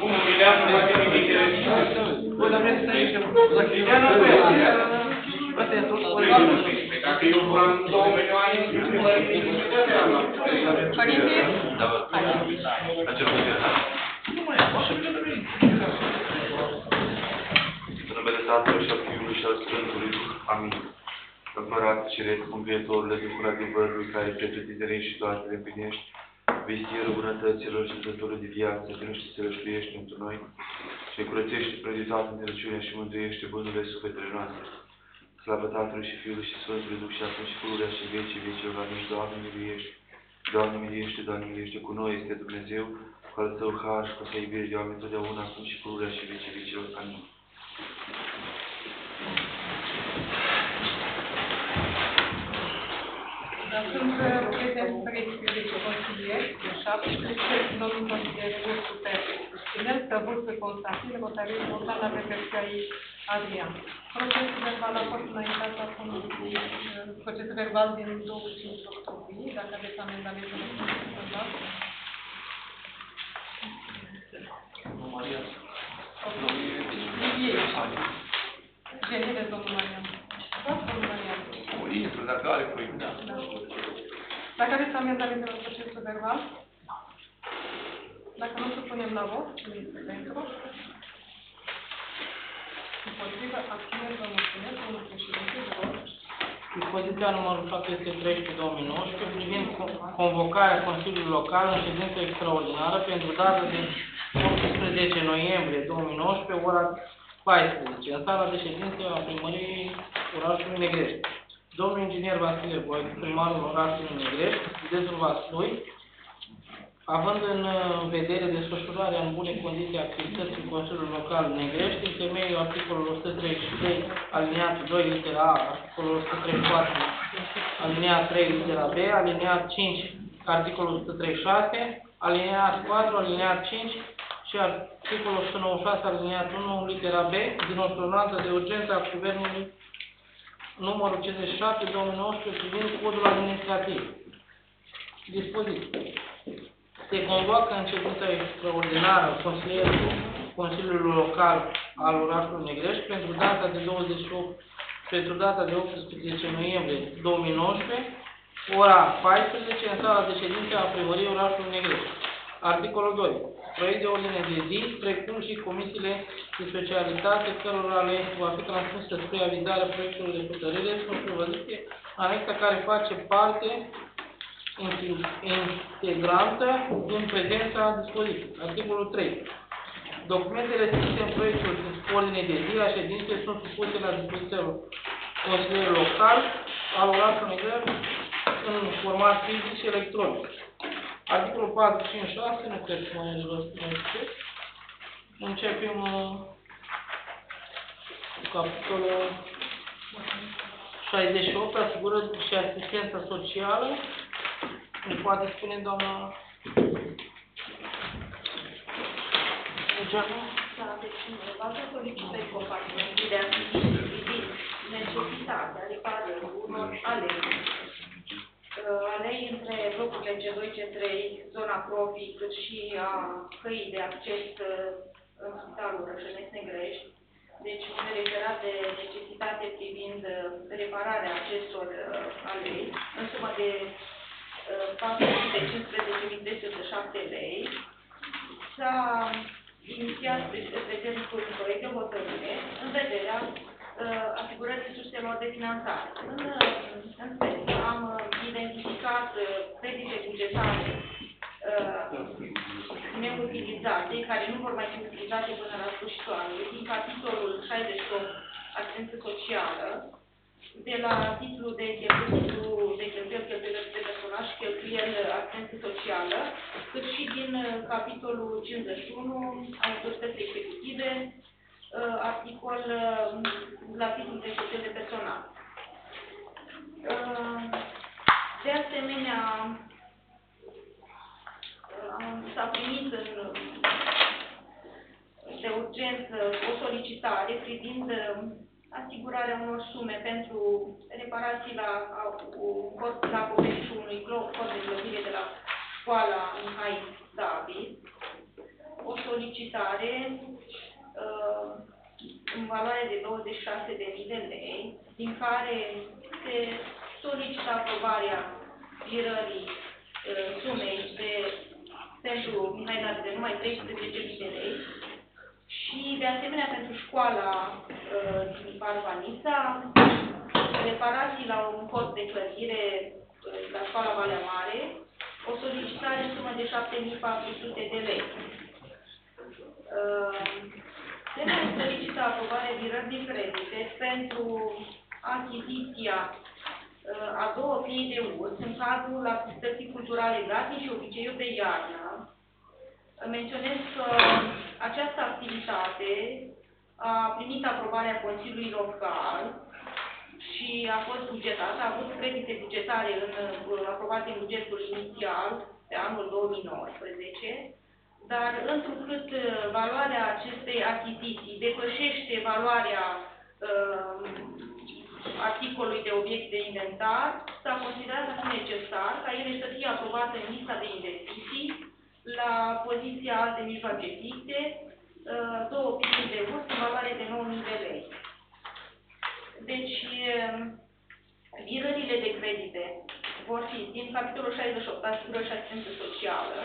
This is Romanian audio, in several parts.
Cum mireasă nu face nimic. Bă, dar vreți să zicem, la Ea nu vrea. Asta e tot Dacă eu vreau două milioane, nu mă ridic niciodată la Părinte? Da, vă. La ce rugăciune? Nu mai am, așa vine de mine. În numele Tatălui și al Fiului și al Sfântului Duh. Amin. Împărat și Rec, Mângâietorule, Duhul adevărului, care pretutindere și toate le împlinești, vestierul bunătăților și zătorul de viață, vinoște să rășluiești pentru noi și curățește prăzi toată nerăciunea și mândruiește bunurile sufletele noastre. Slavă Tatălui și Fiului și Sfântului Duh și acum și pururea și în vecii vecilor. Amin. Doamne, miluiește! Doamne, miluiește! Doamne, miluiește! Cu noi este Dumnezeu, cu al Tău har și cu Să iubire de oameni totdeauna, acum și pururea și în vecii vecilor. Amin. Sunt uh, prieteni 13 consilieri, de 17, nu în consiliere nu super susținem, Stăvuță Constantin, Rotariu Montana, Peperscăi Adrian. Procesul verbal a fost înaintat acum cu uh, procesul verbal din 25 octombrie, dacă aveți amendamente, nu sunt da? Maria. Genere, domnul Marian. Da, domnul Marian. O intră, dacă are păi, da. Da. Dacă aveți amendamente la procesul verbal, dacă nu supunem la vot, cine este pentru? Împotrivă, abțineri, vă mulțumesc, domnul președinte, vă rog. Dispoziția numărul 713-2019 privind co- convocarea Consiliului Local în ședință extraordinară pentru data de 18 noiembrie 2019, ora 14, în sala de ședință a primăriei orașului Negrești. Domnul inginer Vasile Voit, primarul orașului Negrești, județul Vaslui, având în uh, vedere desfășurarea în bune condiții a activității Consiliului Local Negrești, în temeiul articolului 133, aliniatul 2, litera A, articolul 134, aliniat 3, litera B, aliniat 5, articolul 136, aliniat 4, aliniat 5 și articolul 196, aliniat 1, litera B, din ordonanță de urgență a Guvernului numărul 57 2019 privind codul administrativ. Dispoziție. Se convoacă în ședința extraordinară Consiliului, Consiliului Local al orașului Negrești pentru data de 28, pentru data de 18 noiembrie 2019, ora 14, în sala de ședință a primăriei orașului Negrești. Articolul 2. Proiect de ordine de zi, precum și comisiile de specialitate, cărora le va fi transpusă spre avizarea proiectului de hotărâre, sunt prevăzute anexa care face parte integrantă din prezența dispoziției. Articolul 3. Documentele scrise în proiectul de ordine de zi a ședinței sunt supuse la dispoziția Consiliului Local al orașului Negrești în format fizic și electronic. Articolul 4, 5, 6, nu cred că mai are rost să mai citesc. Începem uh, cu capitolul 68, asigurări și asistență socială. Ne poate spune doamna Geanu? Da, deci baza solicitării compartimentului de achiziții privind necesitatea reparării unor alei. Uh, Alei între blocurile C2, C3, zona Profi, cât și a căii de acces uh, în spitalul Rășănesc Negrești. Deci, referat de necesitate privind uh, repararea acestor uh, alei, în sumă de uh, 415.207 lei, s-a inițiat prezentul un proiect de hotărâre în vederea uh, asigurării surselor de finanțare. În, uh, în speță am uh, identificat uh, credite bugetare uh, neutilizate, care nu vor mai fi utilizate până la sfârșitul anului, din capitolul 68, asistență socială, de la titlul de depozitru de cheltuieli, cheltuieli de personal și cheltuieli asistență socială, cât și din uh, capitolul 51, autorități executive, uh, articol uh, la titlul de cheltuieli de personal. Uh, De asemenea, uh, s-a primit în, de urgență o solicitare privind uh, asigurarea unor sume pentru reparații la, a- la acoperișul unui bloc, corp de clădire de la școala Mihai David, o solicitare uh, în valoare de 26.000 de lei, din care se solicită aprobarea virării uh, sumei de, pentru Mihai Nadu de numai 13.000 de lei și, de asemenea, pentru școala uh, din Parvanisa, reparații la un corp de clădire uh, la școala Valea Mare, o solicitare în sumă de 7400 de lei. Uh, Se mai solicită aprobare virări din credite pentru achiziția uh, a două pii de urs în cadrul activității culturale gratis și obiceiuri de iarnă. Menționez că această activitate a primit aprobarea Consiliului Local și a fost bugetată, a avut credite bugetare în, uh, aprobate în bugetul inițial pe anul 2019, dar întrucât uh, valoarea acestei achiziții depășește valoarea uh, articolului de obiect de inventar, s-a considerat a fi necesar ca ele să fie aprobate în lista de investiții la poziția alte mijloace fixe, uh, două pii de urs în valoare de 9.000 de lei. Deci, uh, virările de credite vor fi din capitolul 68, asigurări și asistență socială,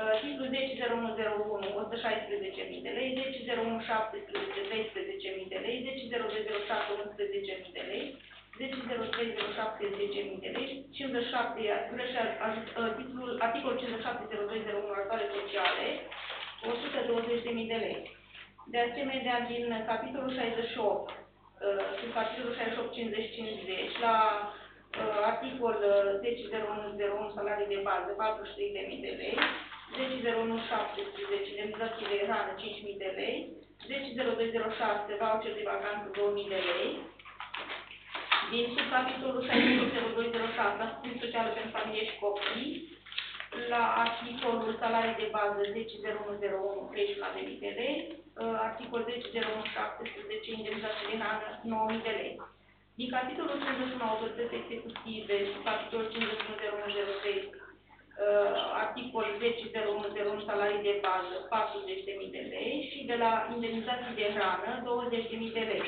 uh, titlul 100101, 116.000 de lei, 100117, 13.000 de lei, 10007, 11.000 de lei, 100307, 10.000 de lei, 57, asigurări și aj- uh, titlul, articolul 570201, ajutoare sociale, 120.000 de lei. De asemenea, din capitolul 68, uh, sub capitolul 685050, la uh, articol uh, 10.0101, salarii de bază, 43.000 de lei, 10.0117, indemnizații de hrană, 5.000 de lei, 10.0206, voucher de vacanță, 2.000 de lei, din subcapitolul 680206, asistență socială pentru familie și copii, la articolul salarii de bază 10.0101, 31.000 de lei, uh, articol 10.0117, indemnizații de hrană, 9.000 de lei. Din capitolul 51 autorități executive, sub capitolul 510103, uh, articol 10.0101 salarii de bază, 40.000 de lei și de la indemnizații de hrană, 20.000 de lei.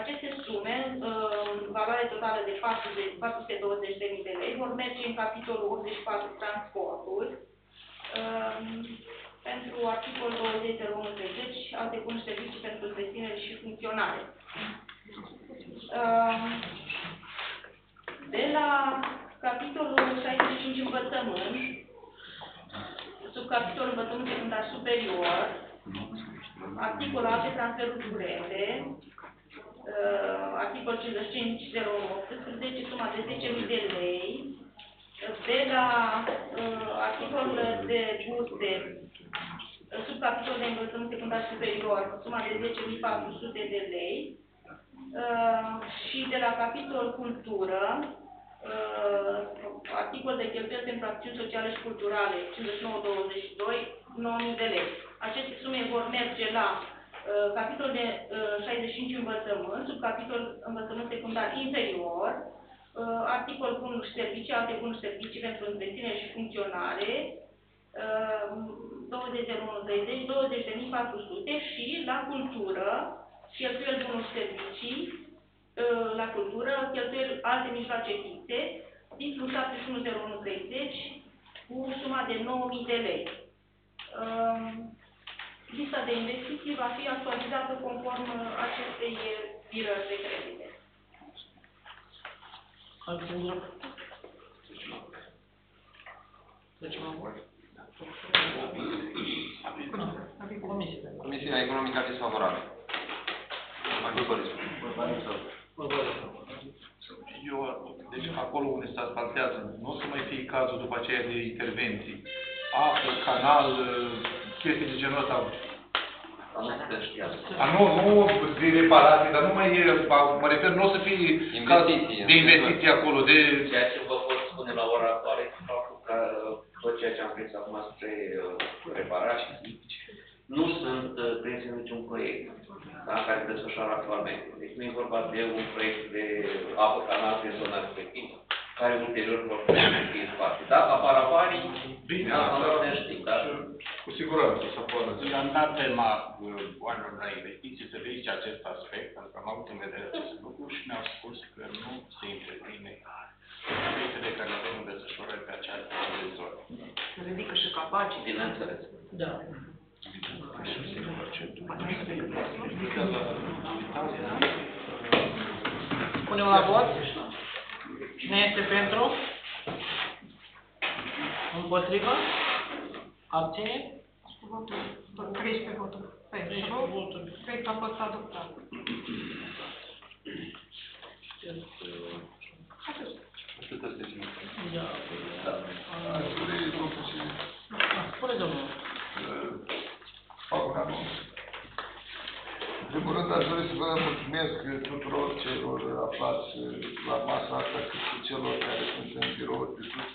Aceste sume, uh, în valoare totală de 40 420.000 de lei, vor merge în capitolul 84 transporturi, um, pentru articolul 20.0130, alte bunuri servicii pentru întreținere și funcționare. Um, De la capitolul 65 învățământ, sub capitolul învățământ secundar superior, articolul alte transferuri curente, uh, articol 55.018, suma de 10.000 de lei, de la uh, articolul de buste, uh, sub capitolul de învățământ secundar superior, suma de 10.400 de lei, uh, și de la capitol cultură, uh, articol de cheltuieli pentru acțiuni sociale și culturale, 59.22, 9.000 de lei. Aceste sume vor merge la uh, capitol de uh, 65 învățământ, sub capitol învățământ secundar inferior, uh, articol bunuri și servicii, alte bunuri și servicii pentru întreținere și funcționare, uh, 20.0130, 20.400 și la cultură, cheltuieli bunuri și servicii, uh, la cultură, cheltuieli alte mijloace fixe, titlul 710130, cu suma de 9.000 de lei. Um, Lista de investiții va fi actualizată conform uh, acestei uh, virări de credite. Altceva? Trecem la vot? Comisie. Comisia Economică desfavorabil. Mai Boris. Eu, deci acolo unde se asfaltează, nu o să mai fie cazul după aceea de intervenții. Apă, canal, chestii de genul ăsta. Dar nu putem ști asta. A, nu, nu de reparații, dar nu mai e, a- mă refer, nu o să fie caz Investiții. de investiții acolo, de... Ceea ce vă pot spune la ora actuală este faptul că uh, tot ceea ce am prins acum spre uh, reparații nu sunt uh, prinse în niciun proiect da, care se desfășoară actualmente. Deci nu e vorba de un proiect de apă canal prin zona respectivă, care ulterior vor fi spate. Dacă apar avarii, Bine, asta asta- nu putem ști, dar Cu Cu siguranță să poată. I-am dat tema uh, oamenilor la investiții să verifice acest aspect, pentru că am avut în vedere acest lucru și ne-au spus că nu se intervine proiectele care avem în desfășurare pe această zonă. Ridică și capacii. Bineînțeles. Da. Punem la vot. Cine este pentru? Împotrivă? Abține? Votul, 13 voturi 13 pentru, voturi. cred că a fost adoptat. Atât este și Da. Aș dori, domnul președinte, Spune domnul. să fac un anunț. În primul rând, aș dori să vă mulțumesc tuturor celor aflați la masa asta, cât și celor care sunt în birouri de sus,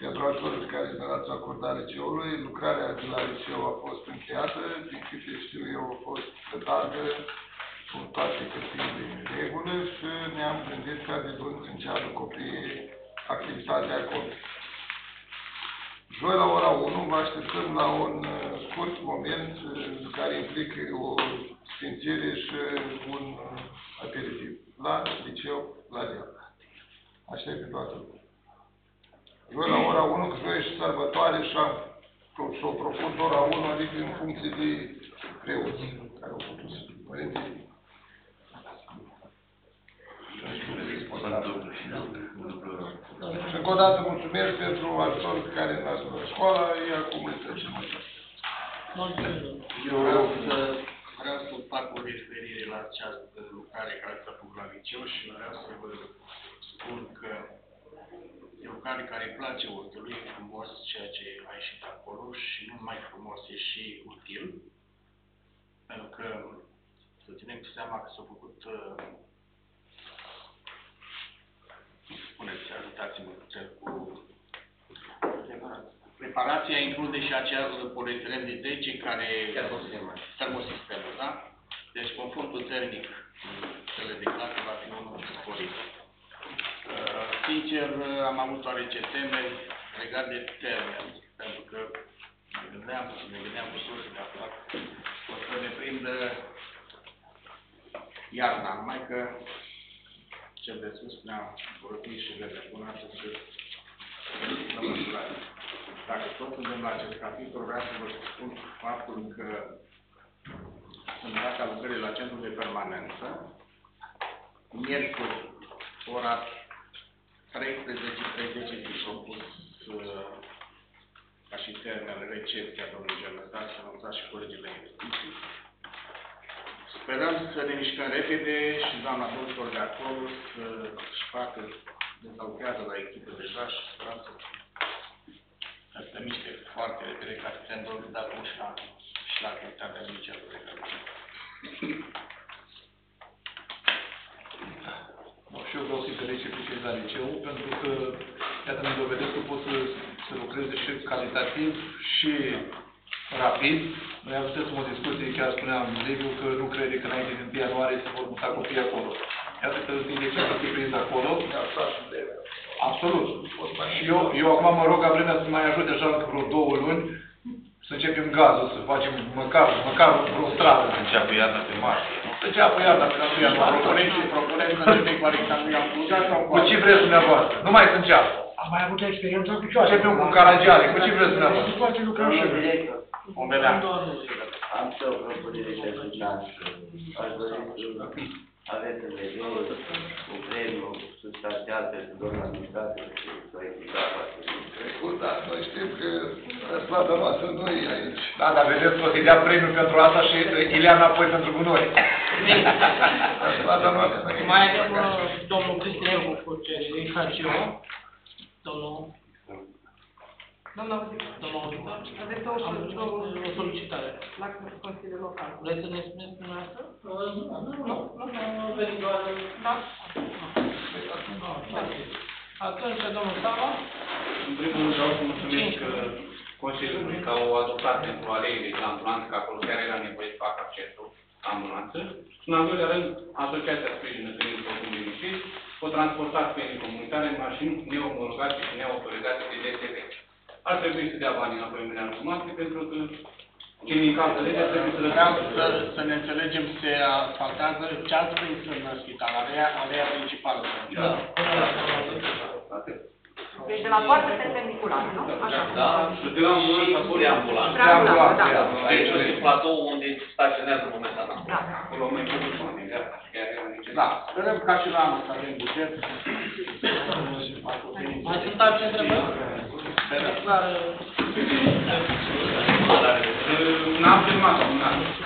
pentru ajutorul pe care mi-l-ați acordat liceului. Lucrarea de la liceu a fost încheiată, din câte știu eu, a fost plătată cu toate hârtiile în regulă și ne-am gândit ca de luni să înceapă copiii activitatea acolo. Joi la ora 1 vă așteptăm la un uh, scurt moment uh, care implică o sfințire și un uh, aperitiv la liceu la Dealta. Aștept pe toată lumea. Joi la ora 1, că joi și sărbătoare și am și-o propus ora 1, adică în funcție de preoți care au putut să părinții. Și încă o dată mulțumesc pentru ajutorul pe care l-ați dat școala, ea comunității cel mai tare. Mulțumim, domnul. Eu vreau să, vreau să fac o referire la această lucrare care s-a făcut la liceu și vreau să vă spun că e o lucrare care îi place oricului, e frumos ceea ce a ieșit acolo și nu mai frumos, e și util. Pentru că să ținem seama că s-a făcut uh, spuneți, ajutați-mă puțin cu reparația include și acel polietilen de 10 care Termosistemul. termosistemul, da? Deci confortul termic în cele de clasă va fi unul sporit. Uh, Sincer, am avut oarece temeri legat de termen, pentru că ne gândeam, ne gândeam cu toții de aflat, o să ne prindă iarna, numai că cel de sus ne-a vorbit și de bună să se la măsurare. Dacă tot suntem la acest capitol, vreau să vă spun faptul că sunt data lucrării la centrul de permanență. Miercuri, ora 13.30 mi s-a pus uh, ca și termen recepția domnului Germetar să anunțați și colegii de investiții. Sperăm să ne mișcăm repede și doamna doctor de acolo să-și facă, deja lucrează la echipă deja și sperăm să, să se miște foarte repede ca să putem da ușa și la activitatea liceului de care Nu, și eu vreau să-i felicit pe cei de la liceu, pentru că, iată, ne dovedesc că pot să, să lucreze și calitativ și rapid. Noi am avut o discuție, chiar spuneam Liviu, că nu crede că înainte din 1 ianuarie se vor muta copiii acolo. Iată că din decembrie să prins acolo. Absolut. Și eu, eu acum mă rog ca vremea să mai ajute așa încă vreo două luni, să începem gazul, să facem măcar, măcar vreo stradă. Să înceapă iarna pe martie, nu? Să înceapă iarna pe la 1 ianuarie. Propuneți și propuneți să începem cu Alexandria Buza sau cu Cu ce vreți dumneavoastră? Nu mai să înceapă. Am mai avut experiență cu picioare. Începem cu Caragiale. Cu ce vreți dumneavoastră? Poate lucrăm și Domnul director, Vom vedea. am și o propunere pentru dumneavoastră. Aș dori să aveți în vedere un premiu substanțial pentru domnul administrator și solicita foarte Bun, da, noi știm că răsplata noastră nu e aici. Da, dar vedeți că o să-i dea premiul pentru asta și Ileana apoi pentru gunoi. Răsplata noastră nu e Mai aici. avem uh, domnul Cristinevu cu cerere, HCO. Domnul, Domnul auditor, domnul auditor. aveți două, Am două o solicitare. la Consiliul Local. Vreți să ne spuneți dumneavoastră? Nu, nu, Da. da. Atunci, domnul Sava, În primul rând vreau să mulțumesc Cinci. uh, Consiliului că au adoptat pentru aleile de ambulanță, că acolo chiar era nevoie să facă accesul la ambulanță. Și în al doilea rând, Asociația Sprijină Clinic Oricum Liniștit pot transporta pe comunitare în mașini neomologate și neautorizate de DSV. ar trebui să dea banii înapoi în mâine jumate, pentru că cei din calcă legea trebuie să Vreau să, răspundă. să ne înțelegem, se asfaltează Charles Springs în spital, aleea, aleea principală. Da. Atât. Deci de la poartă se permiculare, nu? Așa. Da, De la ambulanță, și preambulanță. Preambulanță, da. Aici este platou unde staționează momentan. Da. Acolo mai trebuie bani, gata, chiar era necesar. Da, sperăm ca și la anul să avem buget. Mai sunt alte întrebări? Sperăm. と誰で、十何千万そんなんです。